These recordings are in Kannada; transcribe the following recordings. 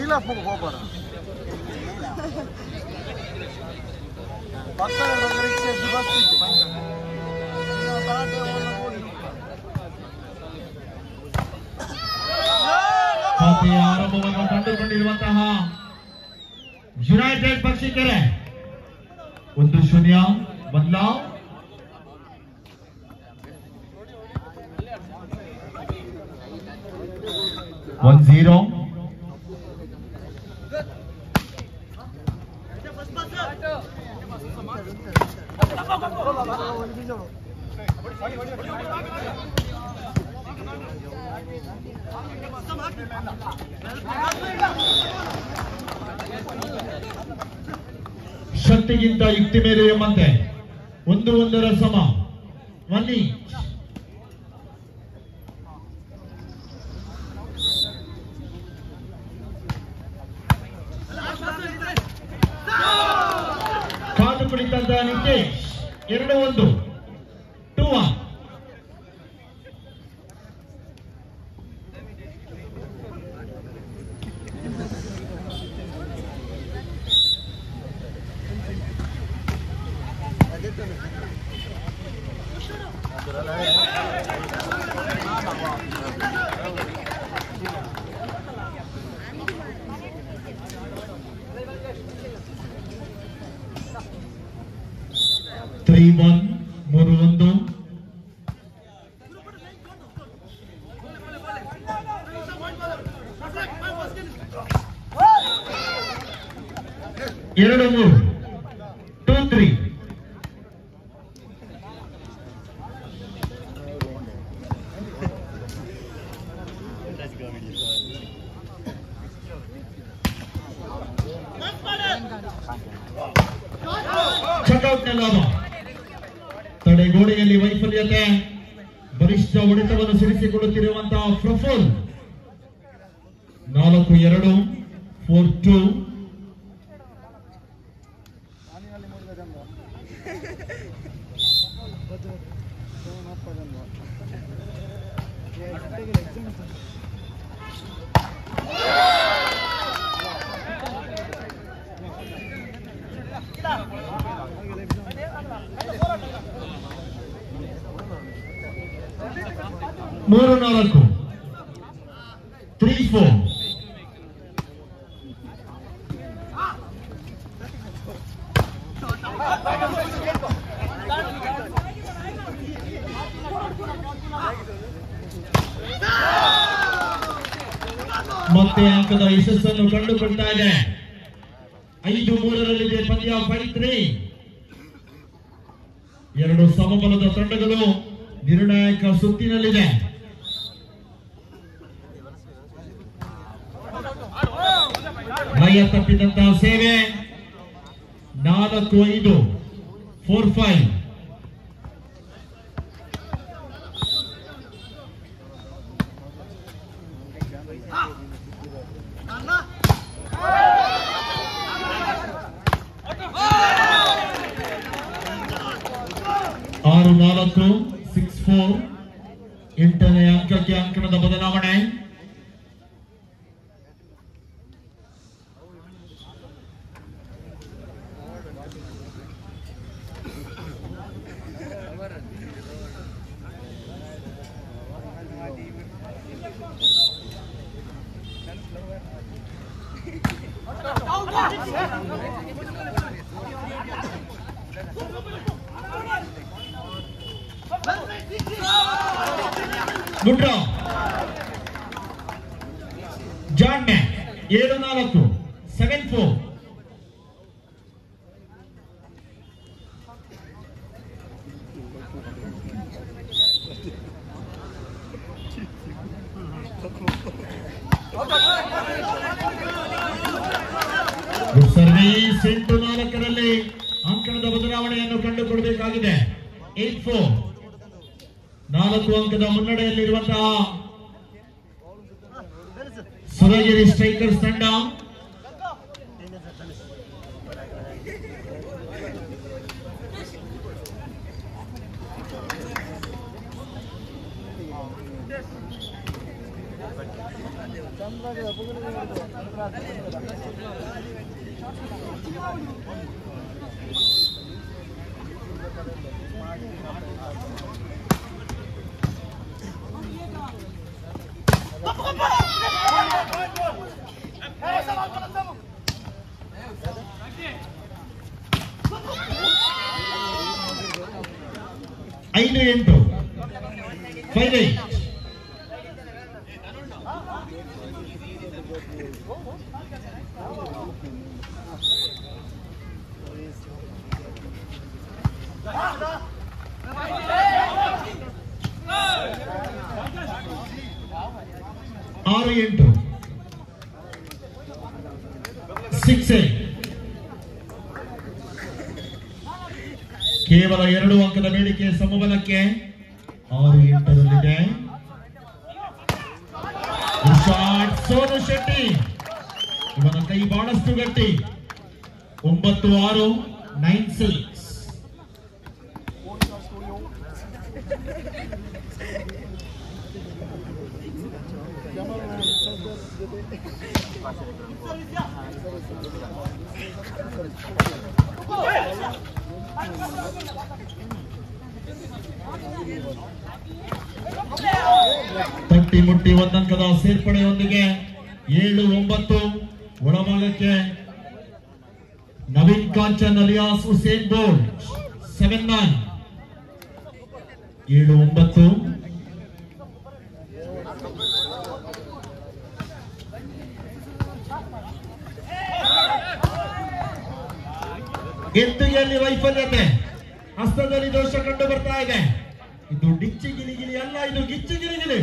ಇಲ್ಲ ಹೋಗ್ಬಾರ ಪಕ್ಕದ ರಿಕ್ಷೆ ಬಸ್ ಇತ್ತು ಖಾತೆಯ ಆರಂಭವನ್ನು ಕಂಡುಕೊಂಡಿರುವಂತಹ ಯುನೈಟೆಡ್ ಪಕ್ಷಿಕರೆ ಒಂದು ಶೂನ್ಯ ಬದಲಾವ್ ಒನ್ ಝೀರೋ ಶಕ್ತಿಗಿಂತ ಯುಕ್ತಿ ಮೇಲೆ ಎಂಬಂತೆ ಒಂದು ಒಂದರ ಸಮ. ಒನ್ನಿ ಕಾದು ಕುಳಿತಂತ ನಿತೇಶ್ ಎರಡು ಒಂದು ಟೂ ಒನ್ ತ್ರೀ ಒನ್ ಮೂರು ಒಂದು ಎರಡು ಮೂರು ಟೂ ತ್ರೀ ಚೆಕ್ಔಟ್ ಲಾಭ ತಡೆಗೋಡೆಯಲ್ಲಿ ವೈಫಲ್ಯತೆ ಬಲಿಷ್ಠ ಹೊಡೆತವನ್ನು ಸಿಡಿಸಿಕೊಳ್ಳುತ್ತಿರುವಂತಹ ಪ್ರಫುಲ್ ನಾಲ್ಕು ಎರಡು ಫೋರ್ ಟೂ ಮೂರು ನಾಲ್ಕು. ತ್ರೀ ಫೋರ್ ಮತ್ತೆ ಅಂಕದ ಯಶಸ್ಸನ್ನು ಕಂಡುಕೊಳ್ತಾ ಇದೆ ಐದು ಮೂರರಲ್ಲಿದೆ ಪಂದ್ಯ ಫೈವ್ ತ್ರೀ ಎರಡು ಸಮಬಲದ ತಂಡಗಳು ನಿರ್ಣಾಯಕ ಸುತ್ತಿನಲ್ಲಿದೆ. ಭಯ ತಪ್ಪಿದಂತಹ ಸೇವೆ ನಾಲ್ಕು ಐದು ಫೋರ್ ಫೈವ್ ಎಂಟನೇ ಅಂಕಕ್ಕೆ ಅಂಕಣದ ಬದಲಾವಣೆ ಗುಡ್ ಡ್ರಾ ಜಾನ್ ಏಳು ನಾಲ್ಕು ಸೆವೆನ್ ಫೋರ್ ಸರ್ವೀಸ್ ಎಂಟು ನಾಲ್ಕರಲ್ಲಿ ಅಂಕಣದ ಬದಲಾವಣೆಯನ್ನು ಕಂಡುಕೊಡಬೇಕಾಗಿದೆ. ಏಟ್ ಫೋರ್ ನಾಯಕತ್ವದ ಮುನ್ನಡೆಯಲ್ಲಿರುವಂತಹ ಸೂರಜರಿ ಸ್ಟ್ರೈಕರ್ಸ್ Thank you. ಎಂಟು ಫೈವ್ ಏಟ್ ಆರು ಎಂಟು ಸಿಕ್ಸ್ ಏಟ್ ಕೇವಲ ಎರಡು ಅಂಕದ ಬೇಡಿಕೆ ಸಮಬಲಕ್ಕೆ ಆರು ಎಂಟರಲ್ಲಿದೆ. ಸೋನು ಶೆಟ್ಟಿ. ಇವನ ಕೈ ಬಹಳಷ್ಟು ಗಟ್ಟಿ. ಒಂಬತ್ತು ಆರು, ನೈನ್ ಸಿಕ್ಸ್. ತಟ್ಟಿ ಮುಟ್ಟಿ ಒಂದಂಕದ ಸೇರ್ಪಡೆಯೊಂದಿಗೆ ಏಳು ಒಂಬತ್ತು ಒಳಭಾಗಕ್ಕೆ Naveen Kanchan alias Usain Bolt seven nine ಏಳು ಒಂಬತ್ತು. ಎತ್ತುಗೆಯಲ್ಲಿ ವೈಫಲ್ಯತೆ? ಹಸ್ತದಲ್ಲಿ ದೋಷ ಕಂಡು ಬರ್ತಾ ಇದೆ. ಇದು ಡಿಚ್ಚಿ ಗಿಲಿಗಿಲಿ ಅಲ್ಲ, ಇದು ಗಿಚ್ಚಿ ಗಿಲಿಗಿಲಿ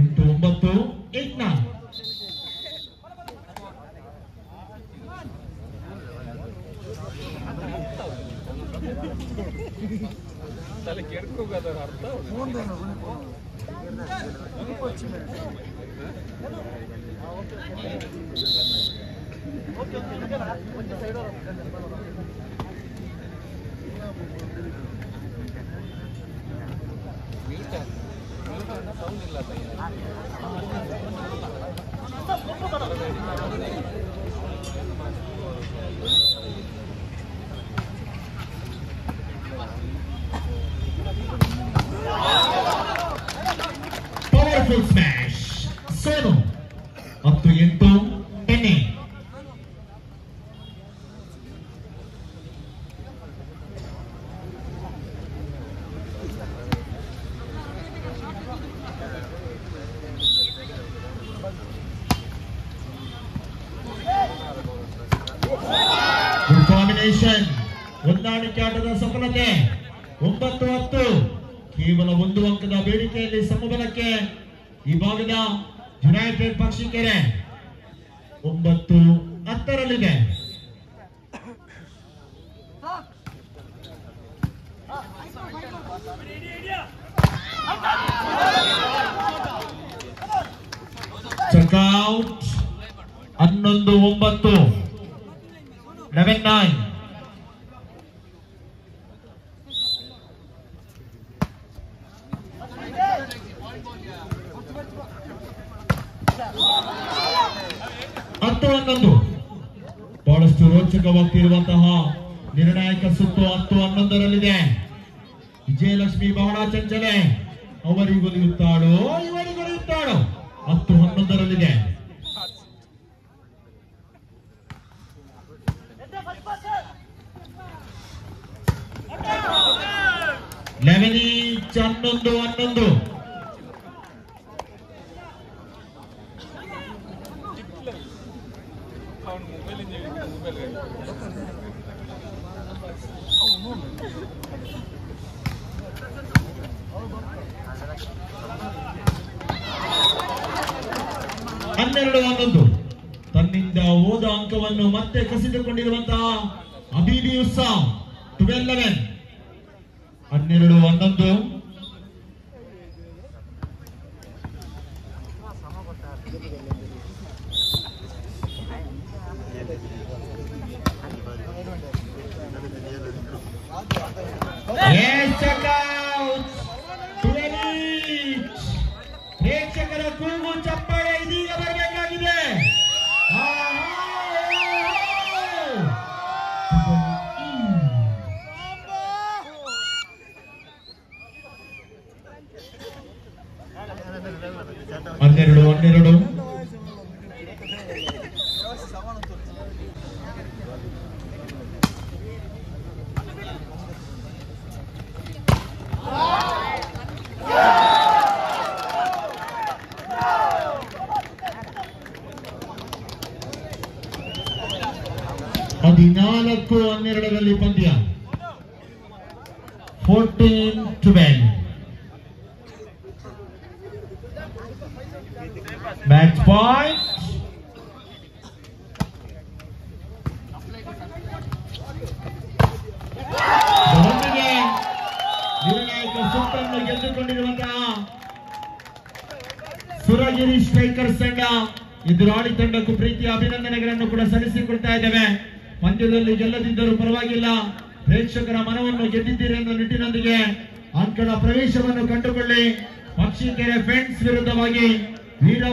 ಎಂಟು ಒಂಬತ್ತು, eight nine. Powerful smash Sonu ಹತ್ತು ಎಂಟು ಟೆನ್ನಿ ಕಾಂಬಿನೇಷನ್ ಹೊಂದಾಣಿಕೆ ಆಟದ ಸಫಲತೆ, ಒಂಬತ್ತು ಹತ್ತು, ಕೇವಲ ಒಂದು ಅಂಕದ ಬೇಡಿಕೆಯಲ್ಲಿ ಸಮಬಲಕ್ಕೆ ಈ ಭಾಗದ ಯುನೈಟೆಡ್ ಪಕ್ಷಿಕೆರೆ ಒಂಬತ್ತು ಹತ್ತರಲ್ಲಿದೆ. ಚೆಕ್ಔಟ್ ಹನ್ನೊಂದು ಒಂಬತ್ತು ಲೆವೆನ್ ನೈನ್ ಹನ್ನೊಂದು. ಬಹಳಷ್ಟು ರೋಚಕವಾಗ್ತಿರುವಂತಹ ನಿರ್ಣಾಯಕ ಸುತ್ತು ಹತ್ತು ಹನ್ನೊಂದರಲ್ಲಿದೆ. ವಿಜಯಲಕ್ಷ್ಮಿ ಬಹಳ ಚಂಚಲೆ. ಅವರಿಗೊಲಿಯುತ್ತಾಳೋ ಇವರಿಗೊಲಿಯುತ್ತಾಳೋ ಹತ್ತು ಹನ್ನೊಂದರಲ್ಲಿದೆ. ಲೆವೆನ್ ಹನ್ನೊಂದು ಹನ್ನೊಂದು. ಹನ್ನೊಂದು ತನ್ನಿಂದ ಓದ ಅಂಕವನ್ನು ಮತ್ತೆ ಕಸಿದುಕೊಂಡಿರುವಂತಹ ಅಬೀಬಿ ಉತ್ಸಾಹ ಟ್ವೆಲ್ ಲೆವೆನ್ ಹನ್ನೆರಡು ಹನ್ನೊಂದು. ಹನ್ನೆರಡು ಹದಿನಾಲ್ಕು ಹನ್ನೆರಡರಲ್ಲಿ ಪಂದ್ಯ. Fourteen twelve match point. Suragiri strikers ತಂಡ ಎದುರಾಳಿ ತಂಡಕ್ಕೂ ಪ್ರೀತಿ ಅಭಿನಂದನೆಗಳನ್ನು ಕೂಡ ಸಲ್ಲಿಸಿಕೊಡ್ತಾ ಇದ್ದೇವೆ. ಪಂದ್ಯದಲ್ಲಿ ಗೆಲ್ಲದಿದ್ದರೂ ಪರವಾಗಿಲ್ಲ. ಪ್ರೇಕ್ಷಕರ ಮನವನ್ನು ಗೆದ್ದಿದ್ದೀರಿ ಎಂದು ನಿಟ್ಟಿನೊಂದಿಗೆ ಅಂಕಣ ಪ್ರವೇಶವನ್ನು ಕಂಡುಕೊಳ್ಳಿ. ಪಕ್ಷಿಕೆರೆ ಫ್ರೆಂಡ್ಸ್ ವಿರುದ್ಧವಾಗಿ ವೀರ